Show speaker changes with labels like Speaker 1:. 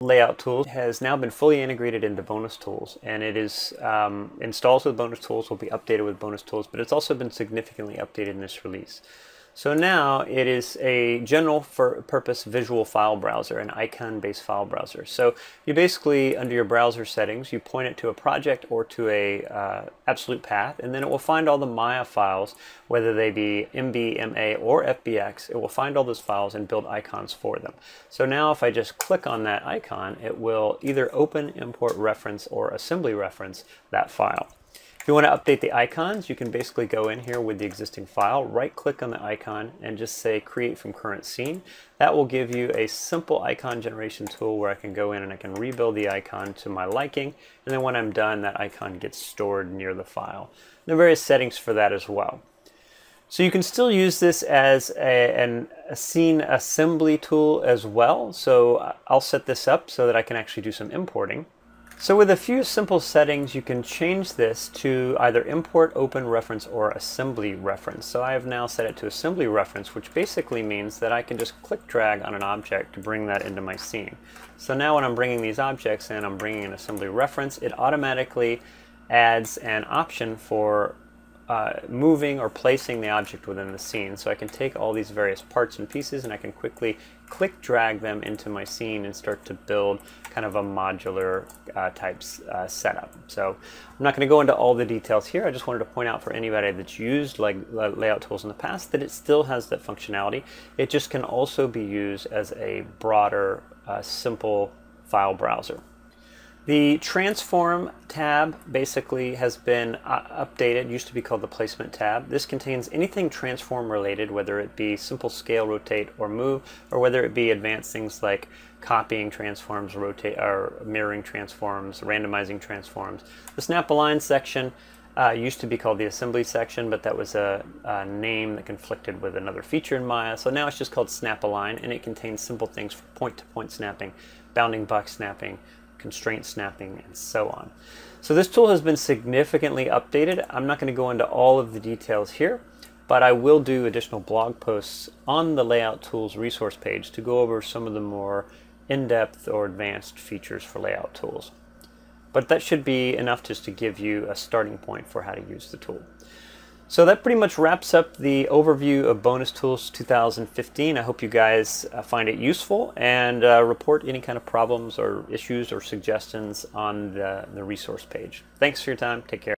Speaker 1: layout tool has now been fully integrated into bonus tools and it is um, with bonus tools will be updated with bonus tools but it's also been significantly updated in this release so now it is a general purpose visual file browser, an icon-based file browser. So you basically, under your browser settings, you point it to a project or to a uh, absolute path, and then it will find all the Maya files, whether they be MB, MA, or FBX. It will find all those files and build icons for them. So now if I just click on that icon, it will either open, import, reference, or assembly reference that file. If you want to update the icons, you can basically go in here with the existing file, right click on the icon and just say create from current scene. That will give you a simple icon generation tool where I can go in and I can rebuild the icon to my liking. And then when I'm done, that icon gets stored near the file. There are various settings for that as well. So you can still use this as a, an, a scene assembly tool as well. So uh, I'll set this up so that I can actually do some importing. So with a few simple settings, you can change this to either import open reference or assembly reference. So I have now set it to assembly reference, which basically means that I can just click drag on an object to bring that into my scene. So now when I'm bringing these objects in, I'm bringing an assembly reference, it automatically adds an option for uh, moving or placing the object within the scene. So I can take all these various parts and pieces and I can quickly click drag them into my scene and start to build kind of a modular uh, type uh, setup. So I'm not going to go into all the details here. I just wanted to point out for anybody that's used like layout tools in the past that it still has that functionality. It just can also be used as a broader, uh, simple file browser. The transform tab basically has been uh, updated, used to be called the placement tab. This contains anything transform related, whether it be simple scale, rotate, or move, or whether it be advanced things like copying transforms, rotate, or mirroring transforms, randomizing transforms. The snap align section uh, used to be called the assembly section, but that was a, a, name that conflicted with another feature in Maya. So now it's just called snap align, and it contains simple things for point-to-point -point snapping, bounding box snapping, constraint snapping, and so on. So this tool has been significantly updated. I'm not going to go into all of the details here, but I will do additional blog posts on the Layout Tools resource page to go over some of the more in-depth or advanced features for layout tools. But that should be enough just to give you a starting point for how to use the tool. So that pretty much wraps up the overview of Bonus Tools 2015. I hope you guys uh, find it useful and uh, report any kind of problems or issues or suggestions on the, the resource page. Thanks for your time. Take care.